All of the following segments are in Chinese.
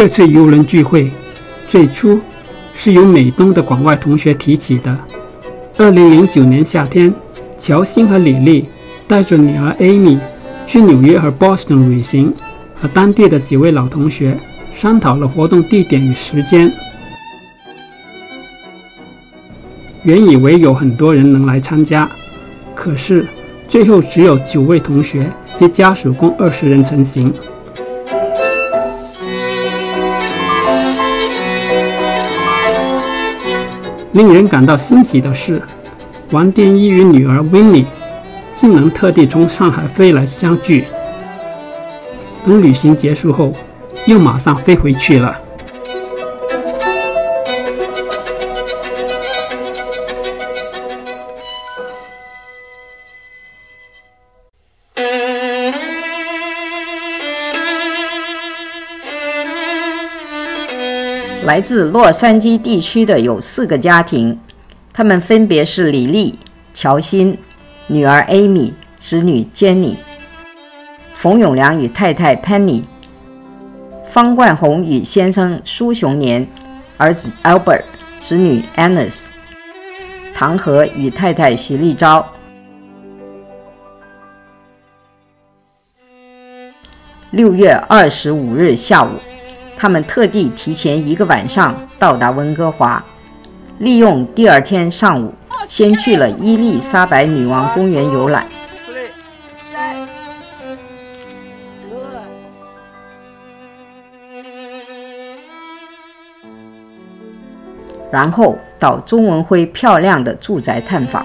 这次游轮聚会最初是由美东的广外同学提起的。二零零九年夏天，乔欣和李丽带着女儿艾米去纽约和波士顿旅行，和当地的几位老同学商讨了活动地点与时间。原以为有很多人能来参加，可是最后只有九位同学及家属共二十人成行。令人感到欣喜的是，王殿一与女儿 Winnie 竟能特地从上海飞来相聚。等旅行结束后，又马上飞回去了。来自洛杉矶地区的有四个家庭，他们分别是李丽、乔欣，女儿 Amy，侄女 Jenny；冯永良与太太 Penny；方冠宏与先生苏雄年，儿子 Albert，侄女 Annes；唐和与太太徐丽昭。六月二十五日下午。他们特地提前一个晚上到达温哥华，利用第二天上午先去了伊丽莎白女王公园游览，然后到钟文辉漂亮的住宅探访。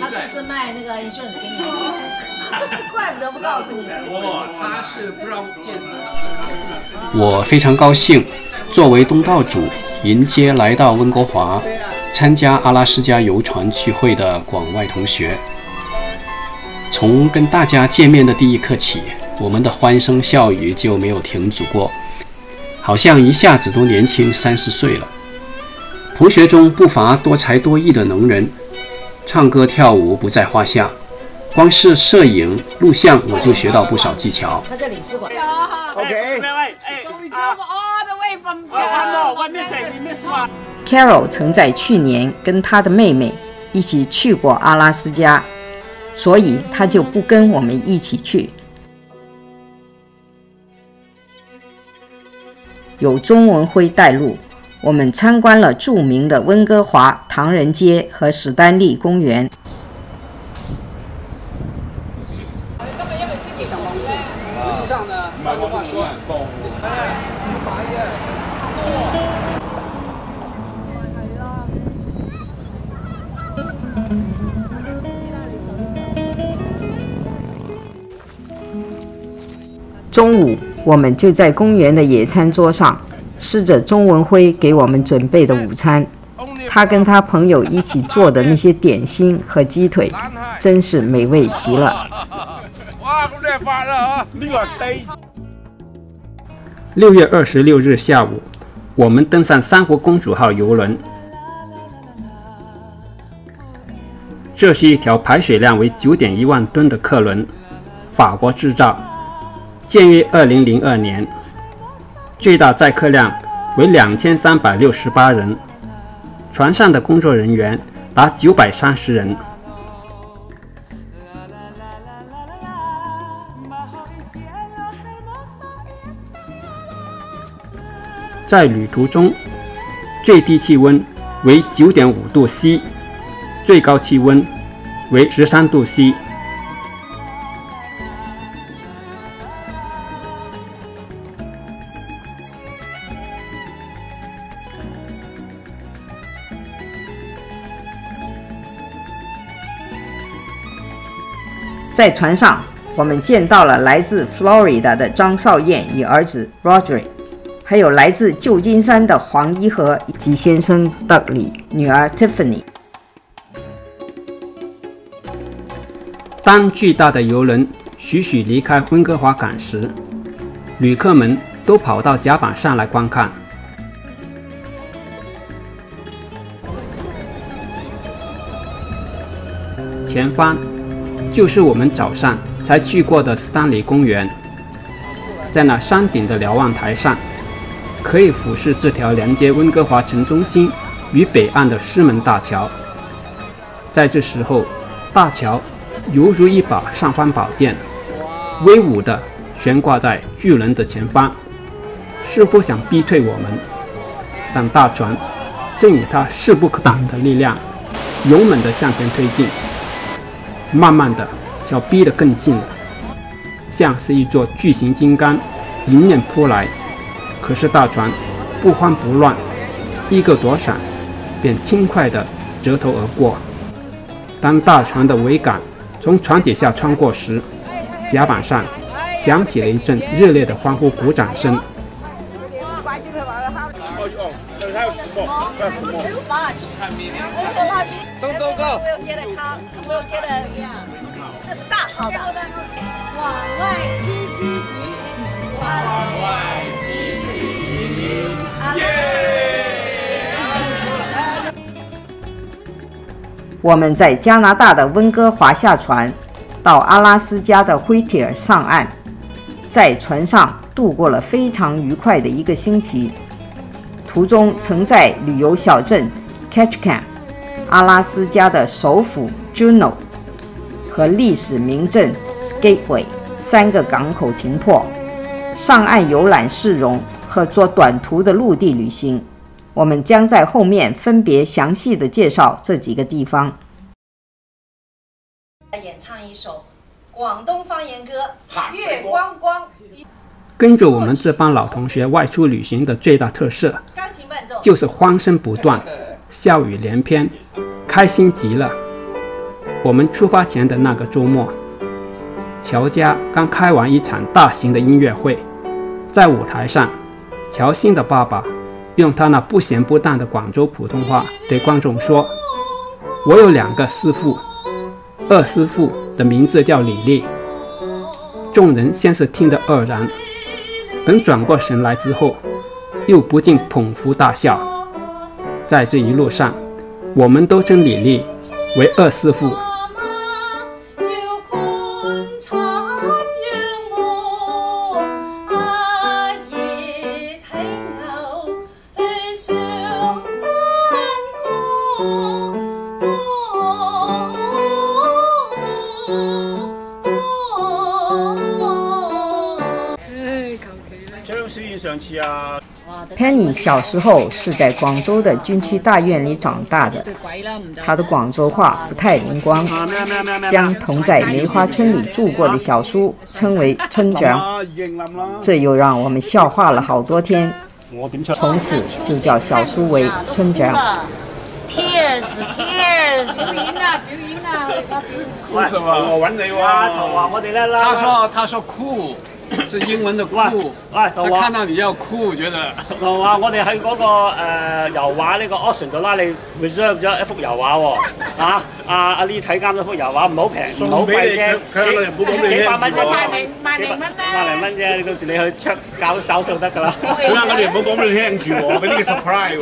他是不是卖那个英雄的？怪不得不告诉你。他是不知道我非常高兴，作为东道主迎接来到温哥华参加阿拉斯加游船聚会的广外同学。从跟大家见面的第一刻起，我们的欢声笑语就没有停止过，好像一下子都年轻三十岁了。同学中不乏多才多艺的能人。唱歌跳舞不在话下，光是摄影录像我就学到不少技巧。OK，a y Carol 曾在去年跟他的妹妹一起去过阿拉斯加，所以他就不跟我们一起去。有钟文辉带路。我们参观了著名的温哥华唐人街和史丹利公园。中午，我们就在公园的野餐桌上。吃着钟文辉给我们准备的午餐，他跟他朋友一起做的那些点心和鸡腿，真是美味极了。六月二十六日下午，我们登上“珊瑚公主号”游轮。这是一条排水量为九点一万吨的客轮，法国制造，建于二零零二年。最大载客量为两千三百六十八人，船上的工作人员达九百三十人。在旅途中，最低气温为九点五度 C，最高气温为十三度 C。在船上，我们见到了来自 Florida 的张少燕与儿子 Roger，还有来自旧金山的黄一和以及先生 Dudley 女儿 Tiffany。当巨大的游轮徐徐离开温哥华港时，旅客们都跑到甲板上来观看。前方。就是我们早上才去过的斯丹利公园，在那山顶的瞭望台上，可以俯视这条连接温哥华城中心与北岸的狮门大桥。在这时候，大桥犹如一把上方宝剑，威武地悬挂在巨人的前方，似乎想逼退我们，但大船正以它势不可挡的力量，勇猛地向前推进。慢慢的，就逼得更近了，像是一座巨型金刚迎面扑来。可是大船不慌不乱，一个躲闪，便轻快地折头而过。当大船的桅杆从船底下穿过时，甲板上响起了一阵热烈的欢呼、鼓掌声。go。这是大号的。往外七七级，往外七七级，耶。我们在加拿大的温哥华下船，到阿拉斯加的灰铁尔上岸，在船上度过了非常愉快的一个星期。途中曾在旅游小镇 Ketchikan、阿拉斯加的首府 j u n e 和历史名镇 s k a e w a y 三个港口停泊，上岸游览市容和做短途的陆地旅行。我们将在后面分别详细的介绍这几个地方。来演唱一首广东方言歌《月光光》。跟着我们这帮老同学外出旅行的最大特色，就是欢声不断，笑语连篇，开心极了。我们出发前的那个周末，乔家刚开完一场大型的音乐会，在舞台上，乔欣的爸爸用他那不咸不淡的广州普通话对观众说：“我有两个师傅，二师傅的名字叫李丽。”众人先是听得愕然。等转过神来之后，又不禁捧腹大笑。在这一路上，我们都称李丽为二师傅。Penny 小时候是在广州的军区大院里长大的，他的广州话不太灵光，将同在梅花村里住过的小叔称为村长，这又让我们笑话了好多天，从此就叫小叔为村长。他说，他说酷。是英文的哭，喂，同学，我看到你要酷，觉得，同学，我哋喺嗰个诶油画呢个 auction 度拉你，reserve 咗一幅油画喎，吓，阿阿 Lee 睇啱咗幅油画，唔好平，唔好贵啫，几百蚊啫，万零万零蚊啫，万零蚊啫，到时你去 check 搞找数得噶啦，好啦，我哋唔好讲俾你听住，俾呢个 surprise，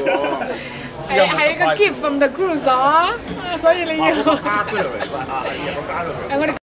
系系一个 gift from the c r u i s e 啊，所以你要，